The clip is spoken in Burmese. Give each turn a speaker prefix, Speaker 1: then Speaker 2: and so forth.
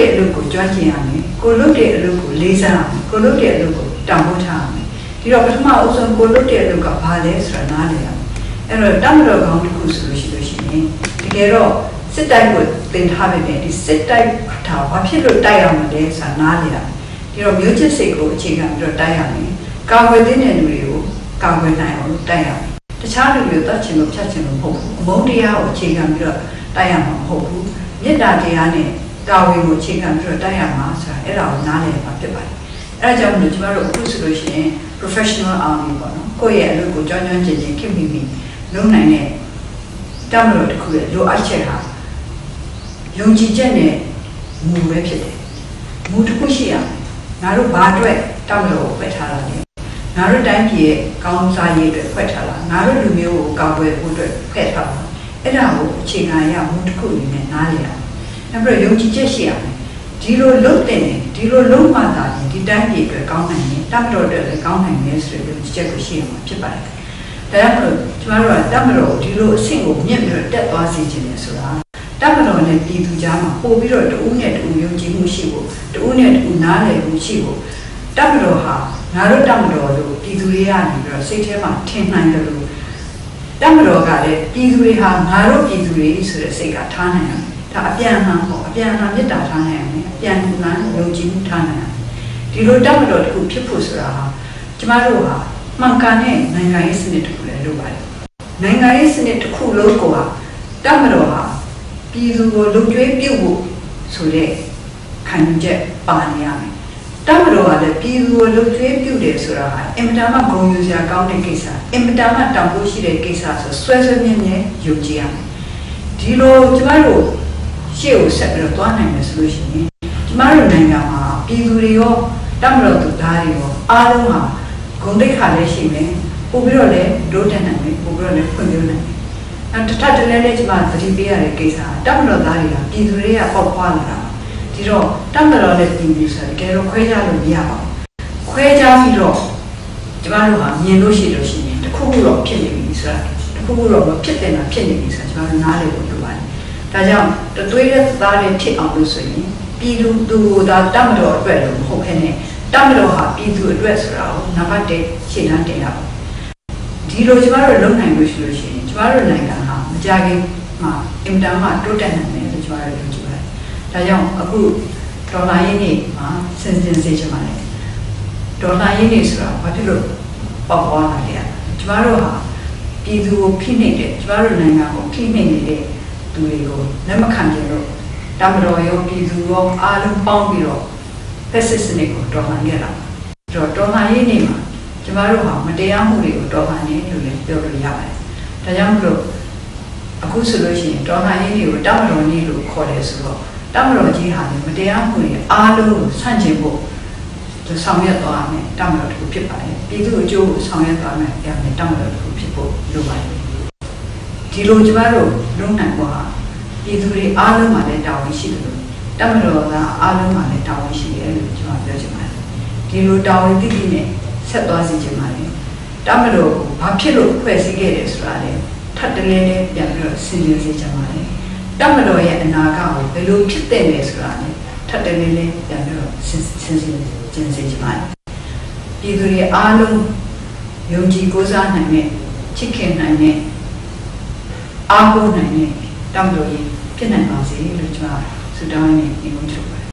Speaker 1: တဲ့အလုပ်ကိုကြွားကျင်ရမယ်ကိုလုပ်တဲ့အလုပ်ကိုလေးစားရမယ်ကိုလုပ်တဲ့အလုပ်ကိုတောင်းပန်ထားရမယ်ဒီတော့ပထမအဦးဆုံးကိုလုပ်တဲ့အလုပ်ကဘာလဲဆိုတာနားလည်ရမယ်အဲ့တော့တမတော်ကောင်းတစ်ခုဆိုလို့ရှိလို့ရှိရင်တကယ်တော့စစ်တိုက်ကိုသင်ထားပေမဲ့ဒီစစ်တိုက်ဒါဘာဖြစ်လို့တိုက်ရမလဲဆိုတာနားလည်ရမယ်ဒီတော့မျိုးချစ်စိတ်ကိုအခြေခံပြီးတော့တိုက်ရမယ်ကာဝယ်သင့်တဲ့လူတွေကိုကာဝယ်နိုင်အောင်တိုက်ရမယ်တခြားလူတွေကိုတတ်ချင်လို့ဖြတ်ချင်လို့မဟုတ်ဘူးအမုန်းတရားကိုအခြေခံပြီးတော့တိုက်ရမှာမဟုတ်ဘူးမေတ္တာတရားနဲ့ တာဝန်ကိုအခြေခံပြီးတော့တိုက်ရမှာဆိုတာအဲ့ဒါကိုနားလည်မှာဖြစ်ပါတယ်အဲ့ဒါကြောင့်မလို့ကျမတို့အခုဆိုလို့ရှိရင် professional army ပေါ့နော်ကိုယ့်ရဲ့အလုပ်ကိုကြောင်းကြောင်းကျင်ကျင်ခင်မိမိလုပ်နိုင်တဲ့တောင်းလို့တစ်ခုရဲ့လိုအပ်ချက်ဟာယုံကြည်ချက်နဲ့မူပဲဖြစ်တယ်မူတစ်ခုရှိရမယ်ငါတို့ဘာအတွက်တောင်းလို့ဖွဲ့ထားတာလဲငါတို့တိုင်းပြည်ရဲ့ကောင်းစားရေးအတွက်ဖွဲ့ထားတာငါတို့လူမျိုးကိုကာကွယ်ဖို့အတွက်ဖွဲ့ထားတာအဲ့ဒါကိုအခြေခံရမူတစ်ခုအနေနဲ့နားလည်ရအောင် နောက်ပြီးတော့ယုံကြည်ချက်ရှိရမယ်ဒီလိုလုပ်တဲ့ဒီလိုလုပ်မှသာဒီတိုင်းပြည်အတွက်ကောင်းနိုင်တယ်တမတော်အတွက်လည်းကောင်းနိုင်တယ်ဆိုတဲ့ယုံကြည်ချက်ကိုရှိရမှာဖြစ်ပါတယ်ဒါကြောင့်မလို့ကျမတို့ကတမတော်ဒီလိုအဆင့်ကိုမြင့်ပြီးတော့တက်သွားစေချင်တယ်ဆိုတာတမတော်နဲ့ပြည်သူကြားမှာပို့ပြီးတော့တဦးနဲ့တဦးယုံကြည်မှုရှိဖို့တဦးနဲ့တဦးနားလည်မှုရှိဖို့တမတော်ဟာငါတို့တမတော်လို့ပြည်သူတွေကနေပြီးတော့စိတ်ထဲမှာထင်နိုင်တယ်လို့တမတော်ကလည်းပြည်သူတွေဟာငါတို့ပြည်သူတွေဆိုတဲ့စိတ်ကထားနိုင်တယ် ဒါအပြန်အလှန်ပေါ့အပြန်အလှန်မေတ္တာထားနိုင်ရတယ်အပြန်အလှန်ယုံကြည်မှုထားနိုင်ရတယ်ဒီလိုတမတော်တစ်ခုဖြစ်ဖို့ဆိုတာဟာကျမတို့ဟာမှန်ကန်တဲ့နိုင်ငံရေးစနစ်တစ်ခုလည်းလိုပါတယ်နိုင်ငံရေးစနစ်တစ်ခုလုံးကိုဟာတမတော်ဟာပြည်သူကိုလုံခြုံပြုဖို့ဆိုတဲ့ခံယူချက်ပါနေရမယ်တမတော်ကလည်းပြည်သူကိုလုံခြုံပြုတယ်ဆိုတာဟာအင်မတန်မှဂုဏ်ယူစရာကောင်းတဲ့ကိစ္စအင်မတန်မှတောင်းဖို့ရှိတဲ့ကိစ္စဆိုဆွဲဆွဲမြဲမြဲယုံကြည်ရမယ်ဒီလိုကျမတို့ ရှေ့ကိုဆက်ပြီးတော့သွားနိုင်မယ်ဆိုလို့ရှိရင်ကျမတို့နိုင်ငံမှာပြည်သူတွေရောတမတော်သူသားတွေရောအားလုံးဟာဂုဏ်သိက္ခာလည်းရှိမယ်ပို့ပြီးတော့လည်းဒိုးတက်နိုင်မယ်ပို့ပြီးတော့လည်းဖွံ့ဖြိုးနိုင်မယ်အဲတထတလဲလဲကျမသတိပေးရတဲ့ကိစ္စတမတော်သားတွေကပြည်သူတွေကပေါက်ဖွာလာတာဒီတော့တမတော်နဲ့ပြည်သူဆိုတကယ်တော့ခွဲခြားလို့မရပါဘူးခွဲခြားပြီးတော့ကျမတို့ဟာမြင်လို့ရှိလို့ရှိရင်တခုခုတော့ဖြစ်နေပြီဆိုတာတခုခုတော့မဖြစ်တဲ့တာဖြစ်နေပြီဆိုတာကျမတို့နားလည်ဖို့လိုပါတယ် ဒါကြောင့်တသွေးတဲ့သားတွေဖြစ်အောင်လို့ဆိုရင်ပြည်သူသူဒါတမတော်အတွက်လို့မဟုတ်ခဲနဲ့တမတော်ဟာပြည်သူအတွက်ဆိုတာကိုနံပါတ်1ရှင်းတန်းတင်ရအောင်ဒီလိုကျမတို့လုံနိုင်လို့ရှိလို့ရှိရင်ကျမတို့နိုင်ငံဟာမကြခင်မှာအင်တာမှာတိုးတက်နိုင်တယ်လို့ကျမတို့ယုံကြည်ပါတယ်။ဒါကြောင့်အခုဒေါ်လာရင်းနေမှာစဉ်စဉ်စေချင်ပါတယ်။ဒေါ်လာရင်းနေဆိုတာဘာဖြစ်လို့ပေါက်သွားလာလဲ။ကျမတို့ဟာပြည်သူကိုဖိနှိပ်တဲ့ကျမတို့နိုင်ငံကိုဖိနှိပ်နေတဲ့ သူတွေကိုလက်မခံကြလို့တမတော်ရောပြည်သူရောအားလုံးပေါင်းပြီးတော့ဖက်စစ်စနစ်ကိုတော်လှန်ခဲ့တာ။ဒါတော့တော်လှန်ရေးနေမှာကျမတို့ဟာမတရားမှုတွေကိုတော်လှန်နေလို့လည်းပြောလို့ရပါတယ်။ဒါကြောင့်မလို့အခုဆိုလို့ရှိရင်တော်လှန်ရေးတွေကိုတမတော်ကြီးလို့ခေါ်တယ်ဆိုတော့တမတော်ကြီးဟာလည်းမတရားမှုတွေအားလုံးကိုဆန့်ကျင်ဖို့ဆောင်ရွက်သွားမယ်တမတော်တစ်ခုဖြစ်ပါတယ်။ပြည်သူအကျိုးကိုဆောင်ရွက်သွားမယ်အဲ့ဒါတမတော်တစ်ခုဖြစ်ဖို့လိုပါတယ်။ ဒီလိုကျမတို့လုံနိုင်ဖို့ဟာပြည်သူတွေအားလုံးမှာလည်းတာဝန်ရှိတယ်လို့တမတော်ကအားလုံးမှာလည်းတာဝန်ရှိတယ်လို့ကျွန်တော်ပြောချင်ပါတယ်ဒီလိုတာဝန်သိသိနဲ့ဆက်သွားစီချင်ပါတယ်တမတော်ကိုဘာဖြစ်လို့ဖွဲ့စည်းခဲ့တယ်ဆိုတာလေထပ်တလဲလဲပြန်ပြီးတော့စဉ်းစားစေချင်ပါတယ်တမတော်ရဲ့အနာဂတ်ကိုဘယ်လိုဖြစ်တဲ့လဲဆိုတာလေထပ်တလဲလဲပြန်ပြီးတော့စဉ်းစားစဉ်းစားစေချင်ပါတယ်ပြည်သူတွေအားလုံးယုံကြည်ကိုးစားနိုင်တဲ့ချစ်ခင်နိုင်တဲ့ အားကိုးနိုင်တဲ့တောင်းတရဖြစ်နိုင်ပါစေလို့ကျွန်တော်ဆုတောင်းနေနေလို့